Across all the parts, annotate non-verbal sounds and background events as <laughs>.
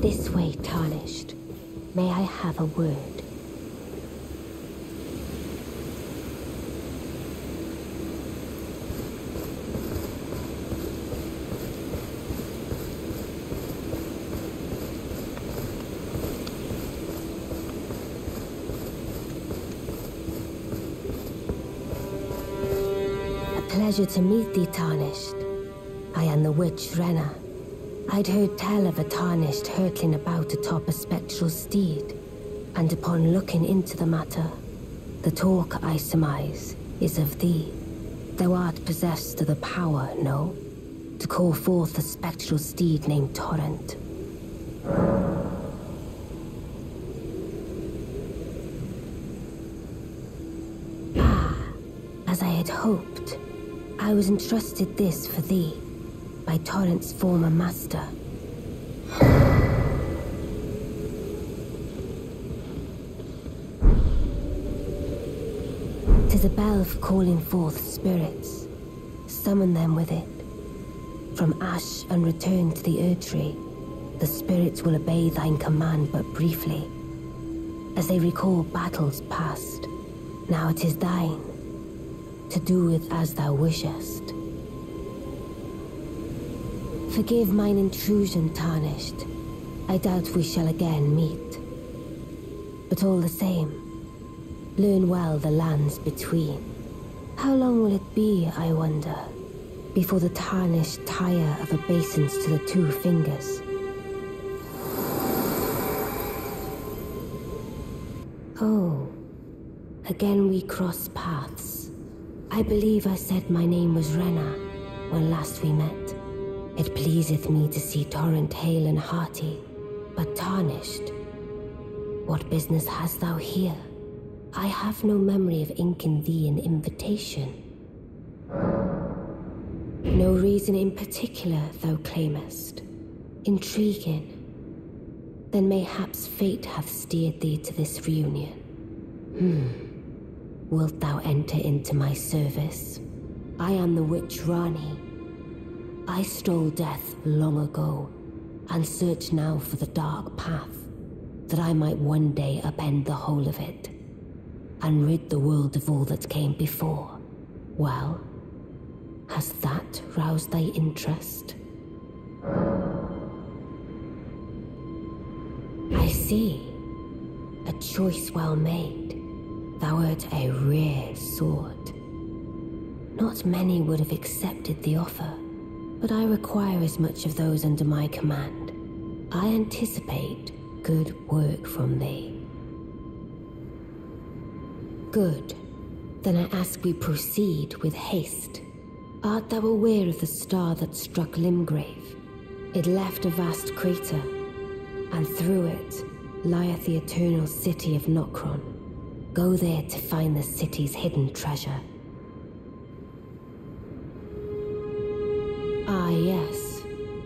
This way, Tarnished. May I have a word? A pleasure to meet thee, Tarnished. I am the witch Renna. I'd heard tell of a tarnished hurtling about atop a spectral steed, and upon looking into the matter, the talk, I surmise, is of thee. Thou art possessed of the power, no? To call forth a spectral steed named Torrent. Ah, as I had hoped, I was entrusted this for thee by Torrent's former master. Tis a bell for calling forth spirits. Summon them with it. From ash and return to the Erdtree. the spirits will obey thine command but briefly. As they recall battles past, now it is thine, to do with as thou wishest. Forgive mine intrusion, Tarnished. I doubt we shall again meet. But all the same, learn well the lands between. How long will it be, I wonder, before the Tarnished tire of obeisance to the two fingers? Oh, again we cross paths. I believe I said my name was Renna when last we met. It pleaseth me to see Torrent hale and hearty, but tarnished. What business hast thou here? I have no memory of inking thee an invitation. No reason in particular thou claimest. Intriguing. Then mayhaps fate hath steered thee to this reunion. Hmm. Wilt thou enter into my service? I am the witch Ranni. I stole death long ago, and search now for the dark path, that I might one day upend the whole of it, and rid the world of all that came before. Well, has that roused thy interest? I see. A choice well made. Thou art a rare sword. Not many would have accepted the offer, but I require as much of those under my command. I anticipate good work from thee. Good. Then I ask we proceed with haste. Art thou aware of the star that struck Limgrave? It left a vast crater, and through it lieth the eternal city of Nokron. Go there to find the city's hidden treasure.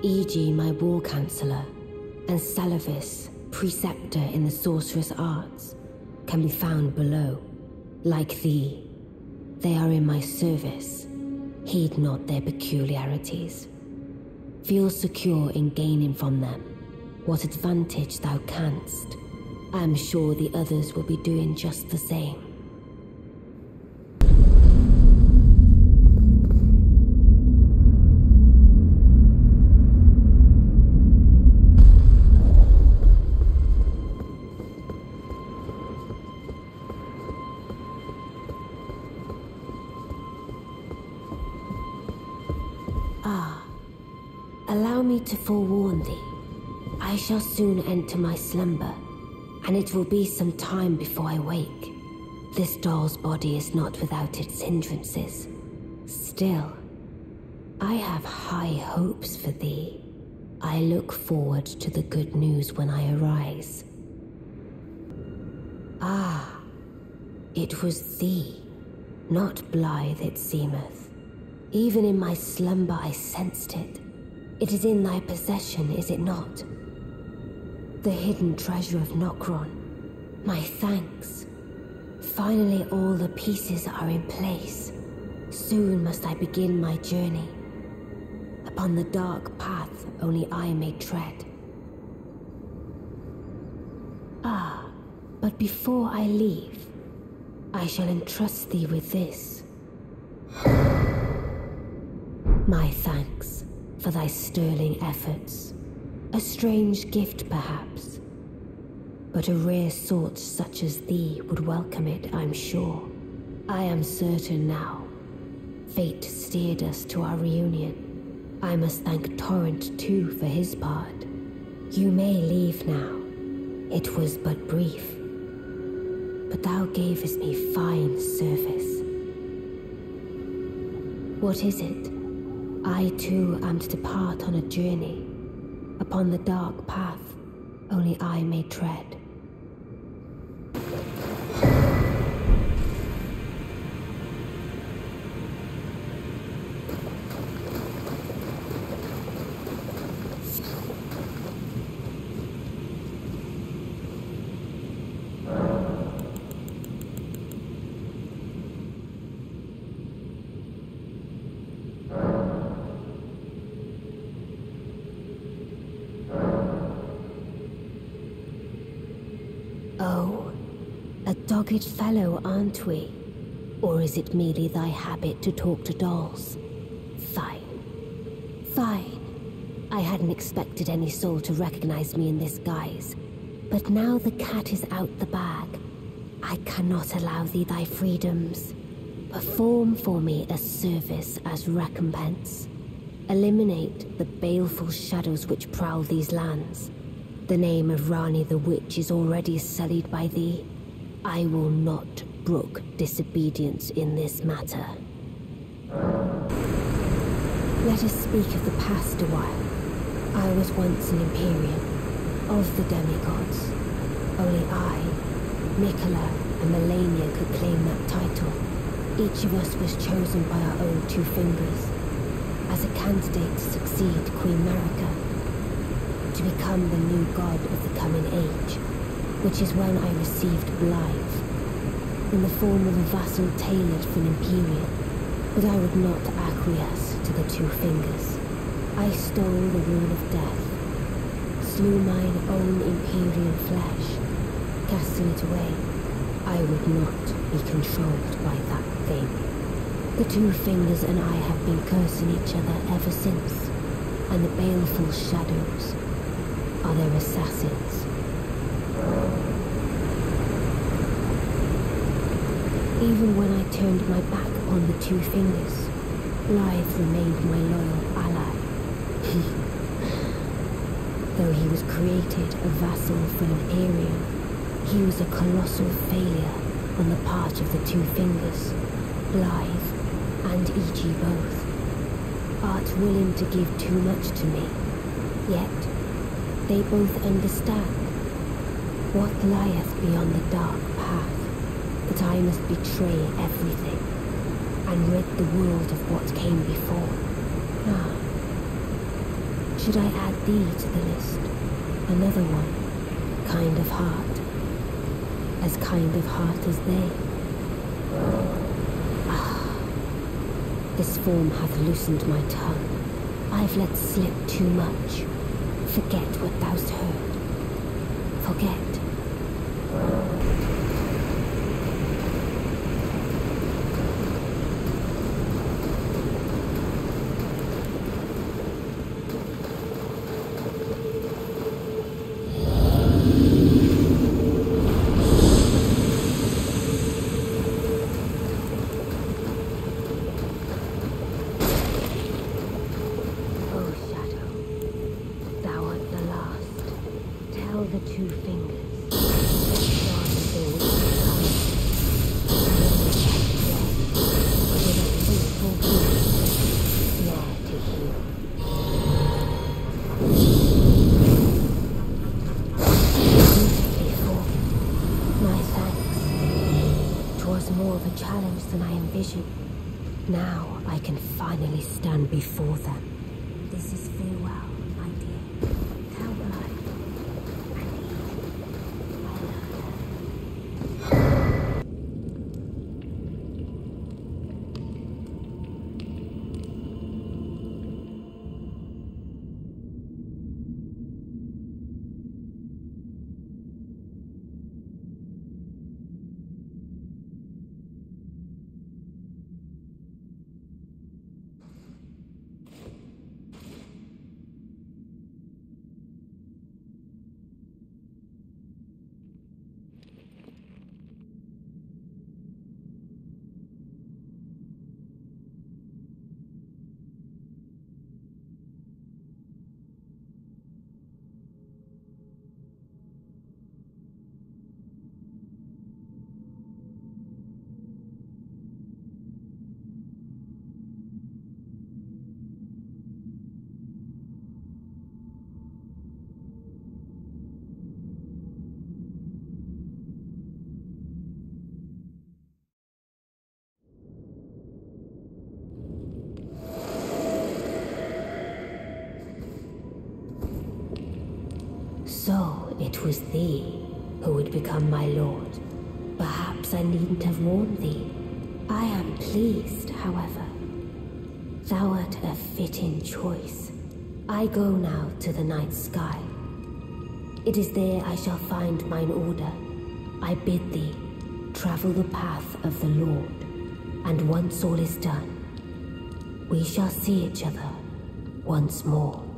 Iji, my war counselor, and Seluvis, preceptor in the sorcerous arts, can be found below. Like thee, they are in my service. Heed not their peculiarities. Feel secure in gaining from them what advantage thou canst. I am sure the others will be doing just the same. Allow me to forewarn thee. I shall soon enter my slumber, and it will be some time before I wake. This doll's body is not without its hindrances. Still, I have high hopes for thee. I look forward to the good news when I arise. Ah, it was thee, not Blaidd, it seemeth. Even in my slumber I sensed it. It is in thy possession, is it not? The hidden treasure of Nokron. My thanks. Finally all the pieces are in place. Soon must I begin my journey. Upon the dark path only I may tread. Ah, but before I leave, I shall entrust thee with this. My thanks for thy sterling efforts. A strange gift, perhaps. But a rare sort such as thee would welcome it, I'm sure. I am certain now. Fate steered us to our reunion. I must thank Torrent too for his part. You may leave now. It was but brief. But thou gavest me fine service. What is it? I too am to depart on a journey, upon the dark path only I may tread. Oh, a fellow, aren't we? Or is it merely thy habit to talk to dolls? Fine. Fine. I hadn't expected any soul to recognize me in this guise. But now the cat is out the bag. I cannot allow thee thy freedoms. Perform for me a service as recompense. Eliminate the baleful shadows which prowl these lands. The name of Ranni the Witch is already sullied by thee. I will not brook disobedience in this matter. Let us speak of the past a while. I was once an Empyrean, of the demigods. Only I, Miquella, and Malenia could claim that title. Each of us was chosen by our own two fingers, as a candidate to succeed Queen Marika, to become the new god of the coming age, which is when I received Blaidd, in the form of a vassal tailored for an Empyrean, but I would not acquiesce to the two fingers. I stole the rune of death, slew mine own Empyrean flesh, casting it away. I would not be controlled by that thing. The two fingers and I have been cursing each other ever since, and the baleful shadows are their assassins. Even when I turned my back upon the two fingers, Blaidd remained my loyal ally. <laughs> Though he was created a vassal for an Empyrean, he was a colossal failure on the part of the two fingers, Blaidd and Iji both. Art willing to give too much to me, yet they both understand what lieth beyond the dark path, that I must betray everything and rid the world of what came before. Ah. Should I add thee to the list? Another one. Kind of heart. As kind of heart as they. Ah. This form hath loosened my tongue. I've let slip too much. Forget what thou'st heard. Forget. A challenge than I envisioned. Now I can finally stand before them. This is farewell, my dear. Tell Blaidd. And eat. I love her. So it was thee who would become my lord. Perhaps I needn't have warned thee. I am pleased, however. Thou art a fitting choice. I go now to the night sky. It is there I shall find mine order. I bid thee travel the path of the Lord, and once all is done, we shall see each other once more.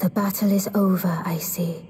The battle is over, I see.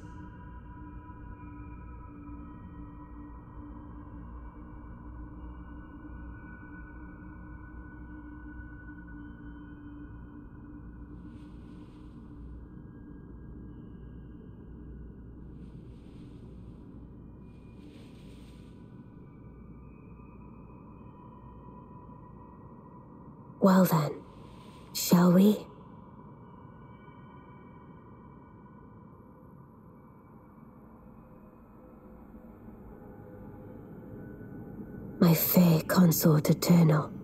Well then, shall we? My fair consort eternal.